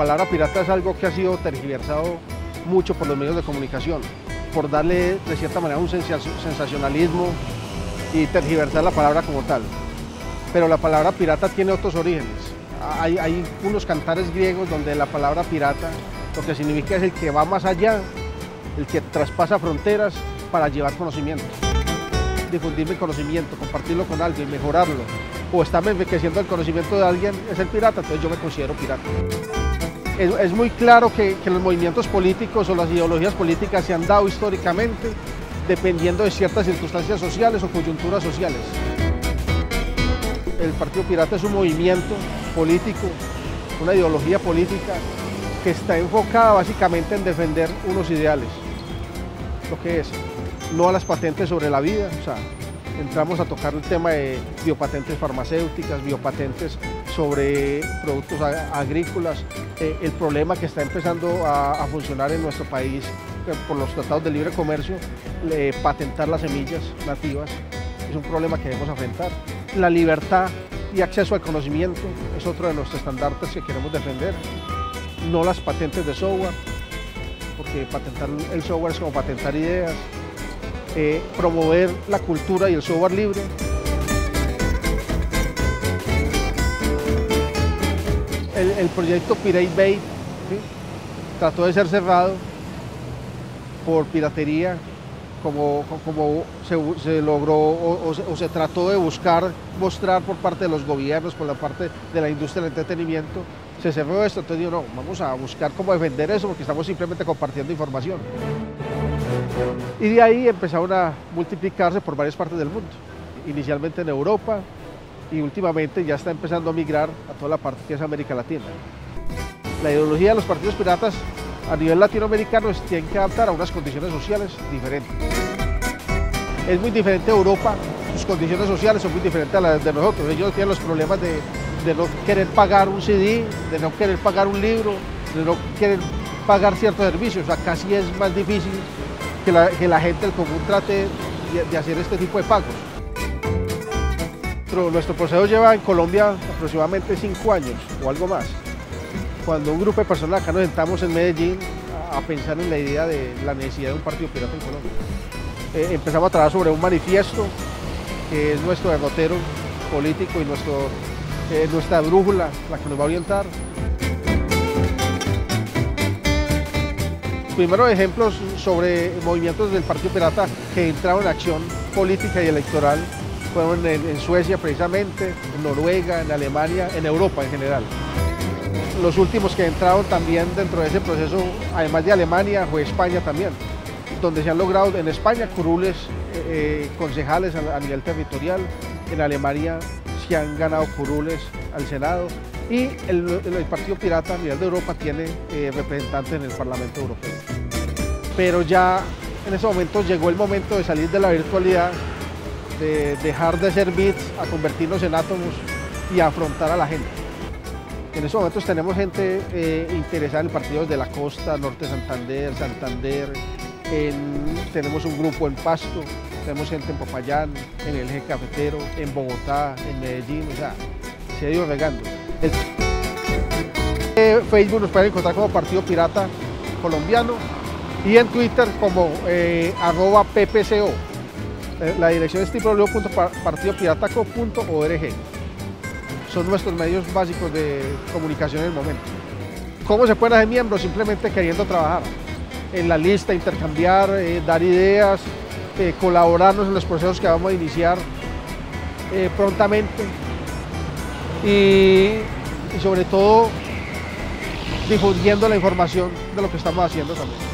palabra pirata es algo que ha sido tergiversado mucho por los medios de comunicación, por darle de cierta manera un sensacionalismo y tergiversar la palabra como tal. Pero la palabra pirata tiene otros orígenes. Hay, hay unos cantares griegos donde la palabra pirata lo que significa es el que va más allá, el que traspasa fronteras para llevar conocimiento. Difundir mi conocimiento, compartirlo con alguien, mejorarlo, o estarme enriqueciendo el conocimiento de alguien, es el pirata, entonces yo me considero pirata. Es, muy claro que, que los movimientos políticos o las ideologías políticas se han dado históricamente dependiendo de ciertas circunstancias sociales o coyunturas sociales. El Partido Pirata es un movimiento político, una ideología política que está enfocada básicamente en defender unos ideales. Lo que es, no a las patentes sobre la vida, o sea, entramos a tocar el tema de biopatentes farmacéuticas, biopatentes sobre productos agrícolas, eh, el problema que está empezando a, funcionar en nuestro país eh, por los tratados de libre comercio, patentar las semillas nativas, es un problema que debemos enfrentar. La libertad y acceso al conocimiento es otro de nuestros estandartes que queremos defender, no las patentes de software, porque patentar el software es como patentar ideas, eh, promover la cultura y el software libre. El, proyecto Pirate Bay trató de ser cerrado por piratería, como, se, logró o, se, trató de buscar mostrar por parte de los gobiernos, por la parte de la industria del entretenimiento, se cerró esto, entonces digo, no, vamos a buscar cómo defender eso porque estamos simplemente compartiendo información. Y de ahí empezaron a multiplicarse por varias partes del mundo, inicialmente en Europa y últimamente ya está empezando a migrar a toda la parte que es América Latina. La ideología de los partidos piratas a nivel latinoamericano tiene que adaptar a unas condiciones sociales diferentes. Es muy diferente Europa, sus condiciones sociales son muy diferentes a las de nosotros. Ellos tienen los problemas de, de no querer pagar un CD, de no querer pagar un libro, de no querer pagar ciertos servicios. Sea, casi es más difícil que la, que la gente del común trate de, hacer este tipo de pagos. Nuestro, proceso lleva en Colombia aproximadamente cinco años o algo más. Cuando un grupo de personas acá nos sentamos en Medellín a, pensar en la idea de la necesidad de un partido pirata en Colombia. Eh, empezamos a trabajar sobre un manifiesto que es nuestro derrotero político y nuestro, eh, nuestra brújula, la que nos va a orientar. Primero ejemplos sobre movimientos del Partido Pirata que entraron en acción política y electoral fueron en, Suecia precisamente, en Noruega, en Alemania, en Europa en general. Los últimos que entraron también dentro de ese proceso, además de Alemania, fue España también, donde se han logrado en España curules eh, eh, concejales a, nivel territorial, en Alemania se han ganado curules al Senado y el, Partido Pirata a nivel de Europa tiene eh, representantes en el Parlamento Europeo. Pero ya en ese momento llegó el momento de salir de la virtualidad, de dejar de ser bits a convertirnos en átomos y afrontar a la gente. En esos momentos tenemos gente eh, interesada en partidos de la costa, Norte Santander, Santander, tenemos un grupo en Pasto, tenemos gente en Popayán, en el eje cafetero, en Bogotá, en Medellín, o sea, se ha ido regando. Eh, Facebook nos pueden encontrar como Partido Pirata Colombiano y en Twitter como eh, arroba ppco. Eh, la dirección es www.partidopirataco.org. Son nuestros medios básicos de comunicación en el momento. ¿Cómo se pueden hacer miembros? Simplemente queriendo trabajar en la lista, intercambiar, dar ideas, colaborarnos en los procesos que vamos a iniciar prontamente. Y y sobre todo difundiendo la información de lo que estamos haciendo también.